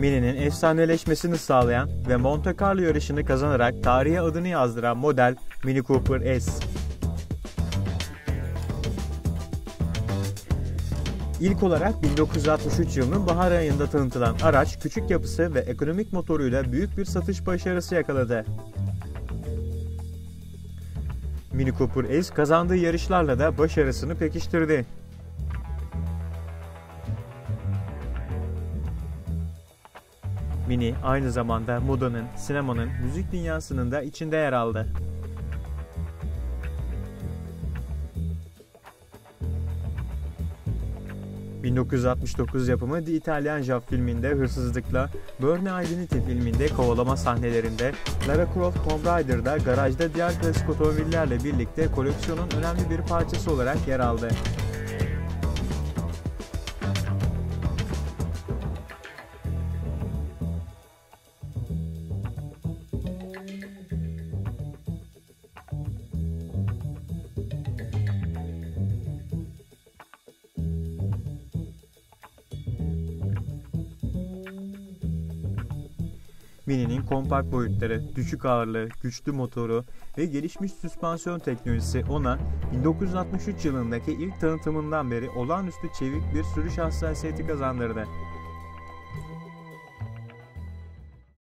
Mini'nin efsaneleşmesini sağlayan ve Monte Carlo yarışını kazanarak tarihe adını yazdıran model Mini Cooper S. İlk olarak 1963 yılının bahar ayında tanıtılan araç küçük yapısı ve ekonomik motoruyla büyük bir satış başarısı yakaladı. Mini Cooper S kazandığı yarışlarla da başarısını pekiştirdi. Mini aynı zamanda modanın, sinemanın, müzik dünyasının da içinde yer aldı. ...1969 yapımı The Italian Job filminde hırsızlıkla, Burn Identity filminde kovalama sahnelerinde, Lara Croft Tomb Raider'da garajda diğer klasik otomobillerle birlikte koleksiyonun önemli bir parçası olarak yer aldı. Mini'nin kompakt boyutları, düşük ağırlığı, güçlü motoru ve gelişmiş süspansiyon teknolojisi ona 1963 yılındaki ilk tanıtımından beri olağanüstü çevik bir sürüş hassasiyeti kazandırdı.